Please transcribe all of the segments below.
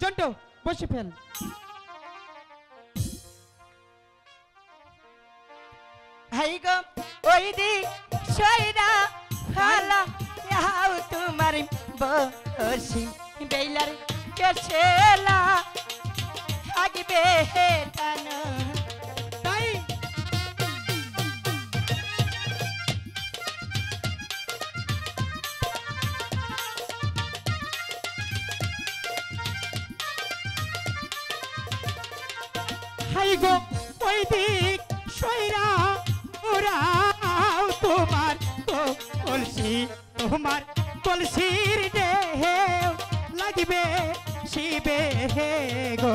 জন্টু বসে fail. High ওই দি সইরা ইয়াও তোমার বসি বেলার কেছেলা হাই গো ওই দিক সইরা উড়াও তোমার কলসি তোমার কলসির দেহে লাগবে শিবে গো।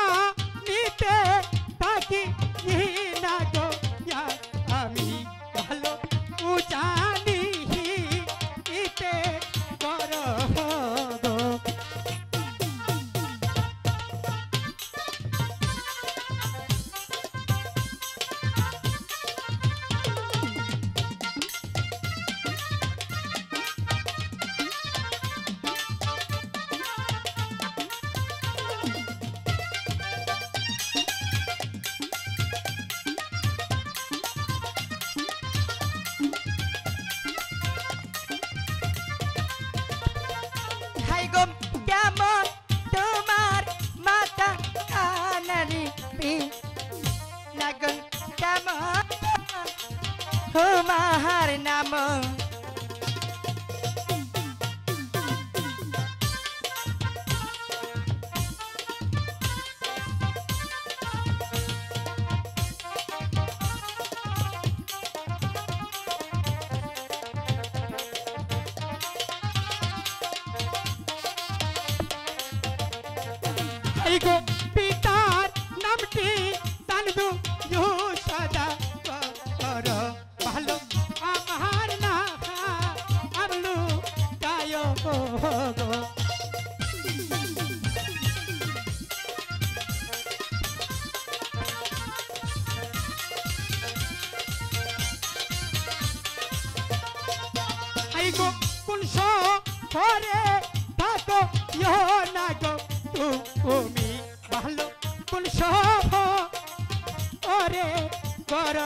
গো কেমন? তোমার মাতা কানারি লাগন কেমন? তোমার নাম হাই গো পিতার নামটি ইউ সদা কর ভালো আমার না আমলু গায় গো কোন ঘরে থাকো, ইহ না গো ভালো কোন সহ ওরে কর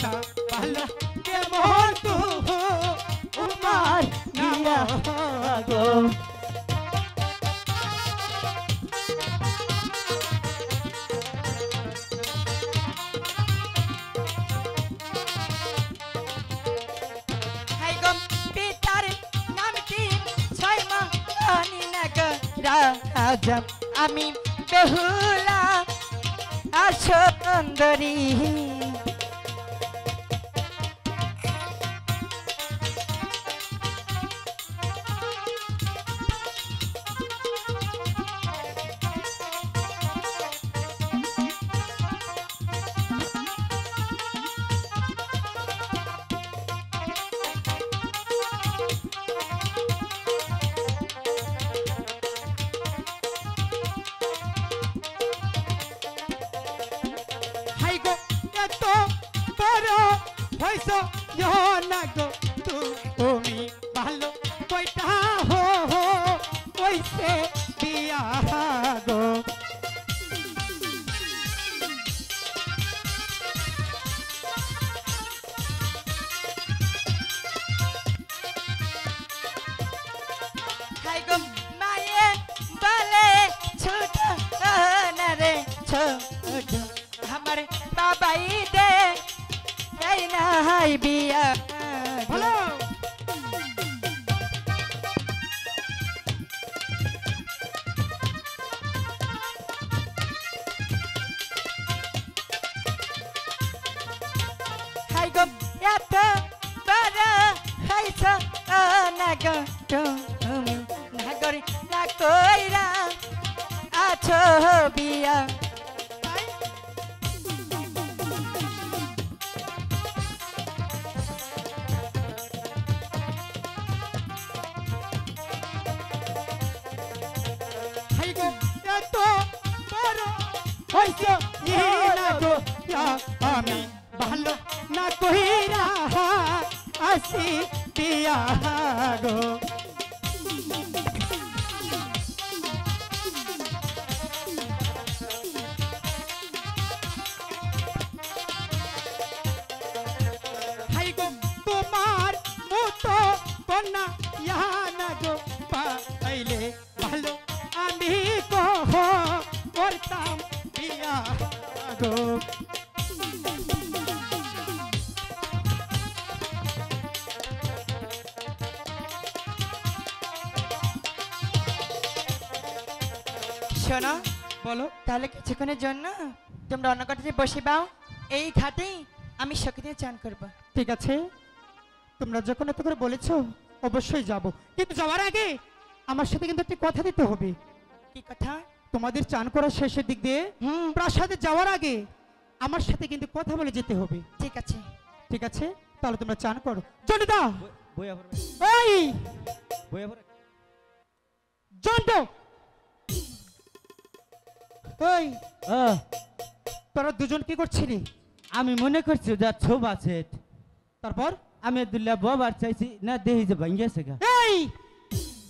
পিতা ভালো কেমন তো তোমার নাম গো হাই গো পিতার নাম কি ছয় মা আনি না গো রাজা আমি বেহুলা সুন্দরী হয়েছ না গো তুমি ভালো কইটা হো হো কইছে বিয়া গো হাই গো হাই বিয়া ভালো। এত বড় হাইছ না তুমি নাগরি না কইরা আছো বিয়া। হইছ না গো ইয়া আমি ভালো না কইরা আসি বিয়া গো হাই গো তোমার মতো কন্যা গো শোনো বলো তাহলে কিছুক্ষণের জন্য তোমরা অন্য কথাতে বসে পাও। এই ঘাটেই আমি সখীদের চান করব। ঠিক আছে। তোমরা যখন এত করে বলেছ অবশ্যই যাব। কিন্তু যাওয়ার আগে আমার সাথে কিন্তু একটি কথা দিতে হবে। কি কথা? তোমাদের চান করার শেষের দিক দিয়ে হুম। প্রাসাদে যাওয়ার আগে আমার সাথে কিন্তু কথা বলে যেতে হবে। ঠিক আছে। ঠিক আছে? তাহলে তোমরা চান করো। এই! জন্ড! এই! তোরা দুজন কি করছিলি? আমি মনে করছি যা ছোপ আছে তারপর? আমি দুল্লা বাবার চাইছি না দেহি যে ভাঙ্গিয়েছে এই!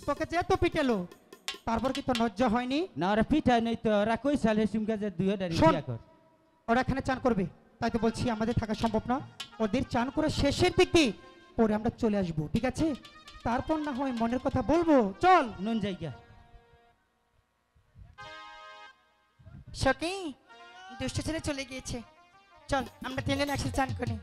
তোকে যে এত পিটেলো তারপর কি তো লজ্জা হয়নি? না ওরা পিঠায় নেই তো ওরা কই সালে সুমকা যে দুই হাজার শোন। বিয়া কর। ওরা এখানে চান করবে তাই তো বলছি আমাদের থাকা সম্ভব না। ওদের চান করে শেষের দিক দিয়ে পরে আমরা চলে আসব ঠিক আছে? তারপর না হয় মনের কথা বলব চল। নুন জায়গা। সখী দুষ্ট ছেলে চলে গিয়েছে। চল আমরা তিনজন একসাথে চান করি।